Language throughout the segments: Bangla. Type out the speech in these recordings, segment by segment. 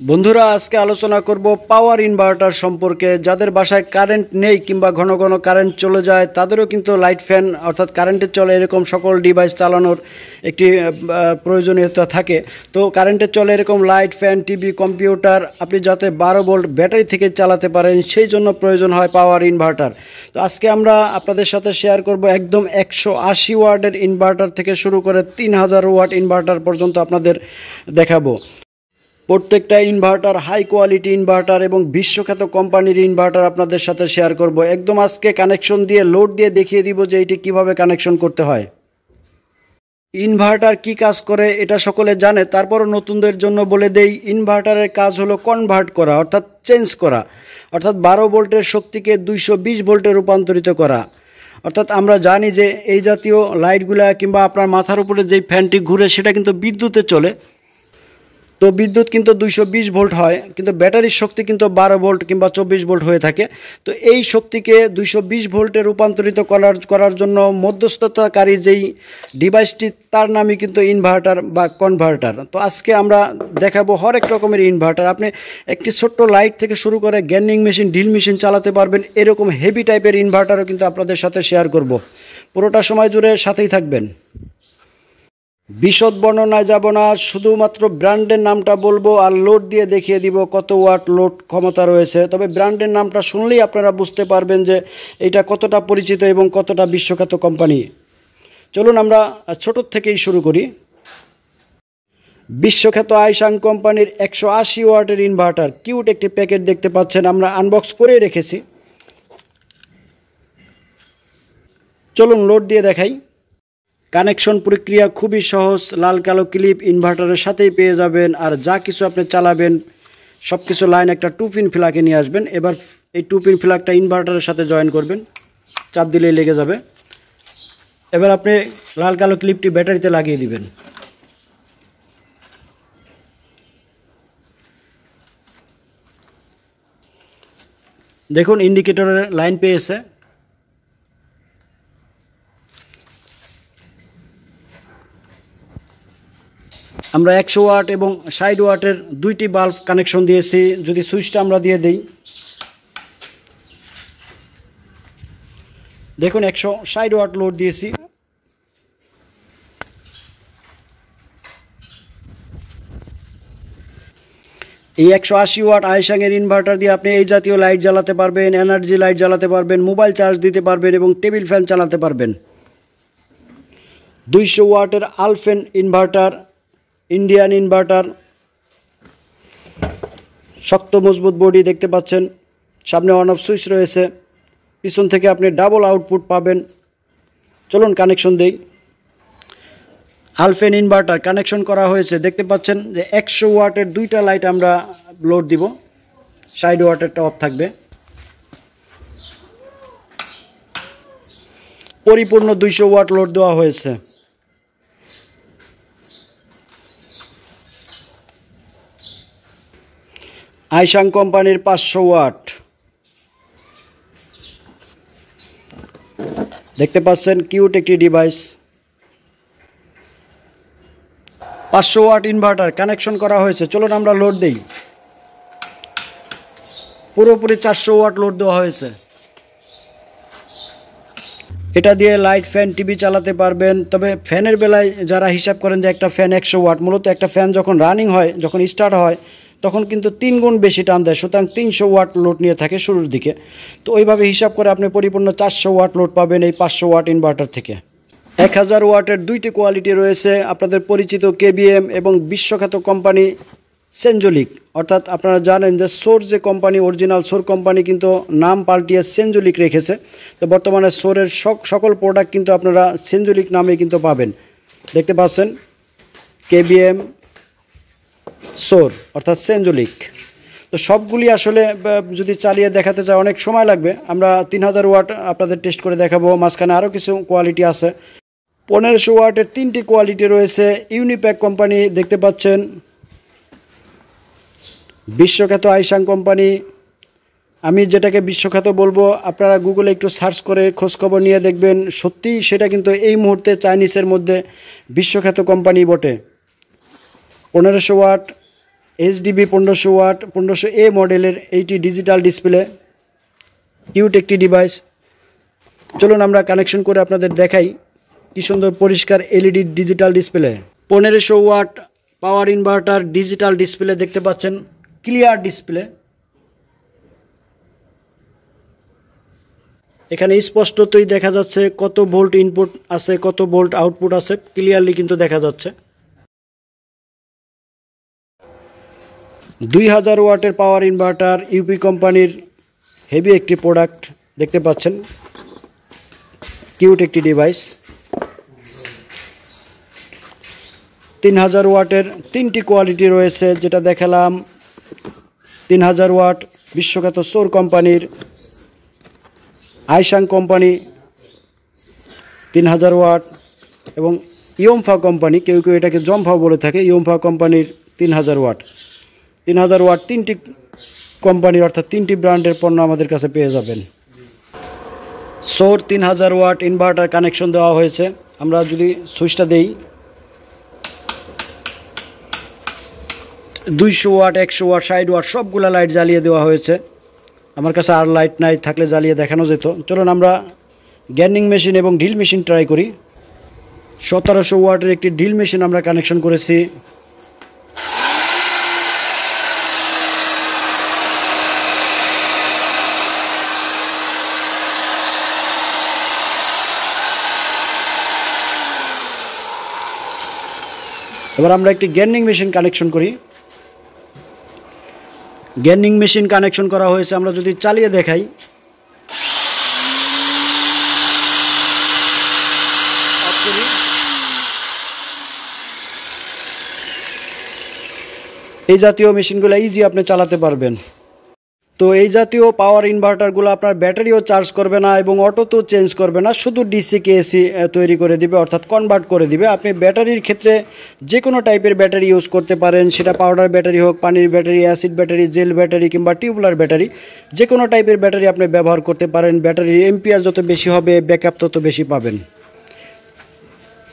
বন্ধুরা, আজকে আলোচনা করব পাওয়ার ইনভার্টার সম্পর্কে। যাদের বাসায় কারেন্ট নেই কিংবা ঘন ঘন কারেন্ট চলে যায়, তাদেরও কিন্তু লাইট ফ্যান অর্থাৎ কারেন্টে চলে এরকম সকল ডিভাইস চালানোর একটি প্রয়োজনীয়তা থাকে। তো কারেন্টে চলে এরকম লাইট ফ্যান টিভি কম্পিউটার আপনি যাতে বারো ভোল্ট ব্যাটারি থেকে চালাতে পারেন, সেই জন্য প্রয়োজন হয় পাওয়ার ইনভার্টার তো আজকে আমরা আপনাদের সাথে শেয়ার করব একদম একশো আশি ওয়ার্ডের ইনভার্টার থেকে শুরু করে তিন হাজার ওয়াট ইনভার্টার পর্যন্ত আপনাদের দেখাবো। প্রত্যেকটা ইনভার্টার হাই কোয়ালিটি ইনভার্টার এবং বিশ্বখ্যাত কোম্পানির ইনভার্টার আপনাদের সাথে শেয়ার করব। একদম আজকে কানেকশন দিয়ে লোড দিয়ে দেখিয়ে দিব যে এটি কীভাবে কানেকশন করতে হয়। ইনভার্টার কি কাজ করে, এটা সকলে জানে। তারপরও নতুনদের জন্য বলে দেই ইনভার্টারের কাজ হলো কনভার্ট করা, অর্থাৎ চেঞ্জ করা। অর্থাৎ বারো ভোল্টের শক্তিকে দুইশো বিশ ভোল্টে রূপান্তরিত করা। অর্থাৎ আমরা জানি যে এই জাতীয় লাইটগুলা কিংবা আপনার মাথার উপরে যেই ফ্যানটি ঘুরে, সেটা কিন্তু বিদ্যুতে চলে। তো বিদ্যুৎ কিন্তু দুইশো বিশ ভোল্ট হয়, কিন্তু ব্যাটারির শক্তি কিন্তু বারো ভোল্ট কিংবা চব্বিশ ভোল্ট হয়ে থাকে। তো এই শক্তিকে দুইশো বিশ ভোল্টে রূপান্তরিত করার করার জন্য মধ্যস্থতাকারী যেই ডিভাইসটি, তার নামই কিন্তু ইনভার্টার বা কনভার্টার। তো আজকে আমরা দেখাবো হরেক রকমের ইনভার্টার। আপনি একটি ছোট্ট লাইট থেকে শুরু করে গ্যান্ডিং মেশিন ডিল মেশিন চালাতে পারবেন। এরকম হেভি টাইপের ইনভার্টারও কিন্তু আপনাদের সাথে শেয়ার করব। পুরোটা সময় জুড়ে সাথেই থাকবেন। বিশদ বর্ণনায় যাব না, শুধুমাত্র ব্র্যান্ডের নামটা বলব আর লোড দিয়ে দেখিয়ে দিব কত ওয়াট লোড ক্ষমতা রয়েছে। তবে ব্র্যান্ডের নামটা শুনলেই আপনারা বুঝতে পারবেন যে এটা কতটা পরিচিত এবং কতটা বিশ্বখ্যাত কোম্পানি। চলুন আমরা ছোটোর থেকেই শুরু করি। বিশ্বখ্যাত আইসাং কোম্পানির একশো আশি ওয়াটের ইনভার্টার। কিউট একটি প্যাকেট দেখতে পাচ্ছেন, আমরা আনবক্স করে রেখেছি। চলুন লোড দিয়ে দেখাই। কানেকশন প্রক্রিয়া খুবই সহজ, লাল কালো ক্লিপ ইনভার্টারের সাথেই পেয়ে যাবেন। আর যা কিছু আপনি চালাবেন সব কিছু লাইন একটা টু পিন ফ্ল্যাগে নিয়ে আসবেন। এবার এই টু পিন ফ্ল্যাগটা ইনভার্টারের সাথে জয়েন করবেন। চাপ দিলেই লেগে যাবে। এবার আপনি লাল কালো ক্লিপটি ব্যাটারিতে লাগিয়ে দিবেন। দেখুন, ইন্ডিকেটরের লাইন পেয়েছে। আমরা একশো ওয়াট এবং ষাট ওয়াটের দুইটি বাল্ব কানেকশন দিয়েছি। যদি সুইচটা আমরা দিয়ে দিই। দেখুন, একশো ষাট ওয়াট লোড দিয়েছি। এই একশো আশি ওয়াট আইসাংয়ের ইনভার্টার দিয়ে আপনি এই জাতীয় লাইট জ্বালাতে পারবেন এনার্জি লাইট জ্বালাতে পারবেন মোবাইল চার্জ দিতে পারবেন এবং টেবিল ফ্যান চালাতে পারবেন। দুইশো ওয়াটের আলফেন ইনভার্টার ইন্ডিয়ান ইনভার্টার শক্ত মজবুত বডি দেখতে পাচ্ছেন। সামনে অন অফ সুইচ রয়েছে। পিছন থেকে আপনি ডাবল আউটপুট পাবেন। চলুন কানেকশন দেই। হালফেন ইনভার্টার কানেকশন করা হয়েছে। দেখতে পাচ্ছেন যে একশো ওয়াটের দুইটা লাইট আমরা লোড দিব। ষাট ওয়াটেরটা অফ থাকবে। পরিপূর্ণ দুইশো ওয়াট লোড দেওয়া হয়েছে। আইসাং কোম্পানির পাঁচশো ওয়াট। দেখতে পাচ্ছেন কিউট একটি ডিভাইস। পাঁচশো ওয়াট ইনভার্টার, কানেকশন করা হয়েছে। চলুন আমরা লোড দিই। পুরোপুরি চারশো ওয়াট লোড দেওয়া হয়েছে। এটা দিয়ে লাইট ফ্যান, টিভি চালাতে পারবেন। তবে ফ্যানের বেলায় যারা হিসাব করেন যে একটা ফ্যান একশো ওয়াট, মূলত একটা ফ্যান যখন রানিং হয়, যখন স্টার্ট হয় তখন কিন্তু তিন গুণ বেশি টান দেয়, সুতরাং তিনশো ওয়াট লোড নিয়ে থাকে শুরুর দিকে। তো ওইভাবে হিসাব করে আপনি পরিপূর্ণ চারশো ওয়াট লোড পাবেন এই পাঁচশো ওয়াট ইনভার্টার থেকে। এক হাজার ওয়াটের দুইটি কোয়ালিটি রয়েছে, আপনাদের পরিচিত কেবিএম এবং বিশ্বখ্যাত কোম্পানি সেঞ্জলিক অর্থাৎ আপনারা জানেন যে সোর যে কোম্পানি অরিজিনাল সোর কোম্পানি কিন্তু নাম পাল্টিয়ে সেঞ্জলিক রেখেছে। তো বর্তমানে সোরের সকল প্রোডাক্ট কিন্তু আপনারা সেঞ্জলিক নামে কিন্তু পাবেন। দেখতে পাচ্ছেন? কেবিএম সোর, অর্থাৎ সেঞ্জলিক। তো সবগুলি আসলে যদি চালিয়ে দেখাতে চাই, অনেক সময় লাগবে। আমরা তিন হাজার ওয়াট আপনাদের টেস্ট করে দেখাবো, মাঝখানে আরও কিছু কোয়ালিটি আছে। পনেরোশো ওয়াটের তিনটি কোয়ালিটি রয়েছে, ইউনিপ্যাক কোম্পানি, দেখতে পাচ্ছেন। বিশ্বখ্যাত আইসাং কোম্পানি। আমি যেটাকে বিশ্বখ্যাত বলব, আপনারা গুগলে একটু সার্চ করে খোঁজখবর নিয়ে দেখবেন। সত্যিই সেটা কিন্তু এই মুহূর্তে চাইনিজের মধ্যে বিশ্বখ্যাত কোম্পানি বটে। পনেরোশো ওয়াট এইচডিবি পনেরোশো ওয়াট, পনেরোশো এ মডেলের এইটি ডিজিটাল ডিসপ্লে কিউট একটি ডিভাইস চলুন আমরা কানেকশন করে আপনাদের দেখাই কি সুন্দর পরিষ্কার এলইডি ডিজিটাল ডিসপ্লে পনেরোশো watt power inverter digital display দেখতে পাচ্ছেন ক্লিয়ার ডিসপ্লে এখানে স্পষ্টতই দেখা যাচ্ছে কত ভোল্ট ইনপুট আছে, কত ভোল্ট আউটপুট আছে ক্লিয়ারলি কিন্তু দেখা যাচ্ছে। দুই হাজার ওয়াটের পাওয়ার ইনভার্টার ইউপি কোম্পানির হেভি একটি প্রোডাক্ট দেখতে পাচ্ছেন। কিউট একটি ডিভাইস তিন হাজার ওয়াটের তিনটি কোয়ালিটি রয়েছে, যেটা দেখালাম। তিন হাজার ওয়াট বিশ্বখ্যাত সোর কোম্পানির আইসাং কোম্পানি, তিন হাজার ওয়াট এবং ইয়মফা কোম্পানি, কেউ কেউ এটাকে জমফা বলে থাকে, ইয়মফা কোম্পানির তিন হাজার ওয়াট। তিন হাজার ওয়াট তিনটি কোম্পানির অর্থাৎ তিনটি ব্র্যান্ডের পণ্য আমাদের কাছে পেয়ে যাবেন। সোর তিন হাজার ওয়াট ইনভার্টার কানেকশন দেওয়া হয়েছে। আমরা যদি সুইচটা দেই, দুইশো ওয়াট, একশো ওয়াট, ষাট ওয়াট, সবগুলা লাইট জ্বালিয়ে দেওয়া হয়েছে। আমার কাছে আর লাইট নাই, থাকলে জ্বালিয়ে দেখানো যেত। চলুন আমরা গ্যান্ডিং মেশিন এবং ঢিল মেশিন ট্রাই করি। সতেরোশো ওয়াটের একটি ঢিল মেশিন আমরা কানেকশন করেছি। এবার আমরা একটি গ্যান্ডিং মেশিন কানেকশন করি। গ্যান্ডিং মেশিন কানেকশন করা হয়েছে, আমরা যদি চালিয়ে দেখাই। এই জাতীয় মেশিনগুলো ইজি আপনি চালাতে পারবেন। তো এই জাতীয় পাওয়ার ইনভার্টারগুলো আপনার ব্যাটারিও চার্জ করবে না এবং অটো তো চেঞ্জ করবে না, শুধু ডিসিকে এসি তৈরি করে দিবে, অর্থাৎ কনভার্ট করে দিবে। আপনি ব্যাটারির ক্ষেত্রে যে কোনো টাইপের ব্যাটারি ইউজ করতে পারেন, সেটা পাউডার ব্যাটারি হোক, পানির battery acid battery gel battery কিংবা টিউবলার ব্যাটারি যে কোনো টাইপের ব্যাটারি আপনি ব্যবহার করতে পারেন। ব্যাটারির এমপিআর যত বেশি হবে ব্যাকআপ তত বেশি পাবেন।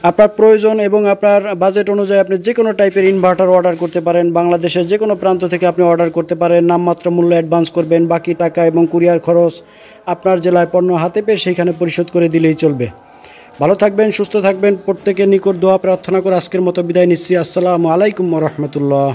আপনার প্রয়োজন এবং আপনার বাজেট অনুযায়ী আপনি যে কোনো টাইপের ইনভার্টার অর্ডার করতে পারেন, বাংলাদেশের যে কোনো প্রান্ত থেকে আপনি অর্ডার করতে পারেন, নামমাত্র মূল্য অ্যাডভান্স করবেন, বাকি টাকা এবং কুরিয়ার খরচ আপনার জেলায় পণ্য হাতে পেয়ে সেইখানে পরিশোধ করে দিলেই চলবে। ভালো থাকবেন, সুস্থ থাকবেন, প্রত্যেকের নিকট দোয়া প্রার্থনা করে আজকের মতো বিদায় নিচ্ছি। আসসালামু আলাইকুম রহমতুল্লাহ।